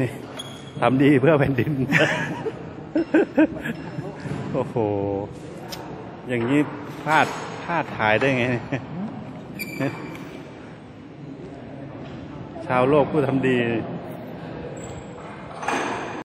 นี่ทำดีเพื่อแผ่นดิน โอ้โห อย่างนี้พลาดพลาดถ่ายได้ไง ชาวโลกผู้ทำดี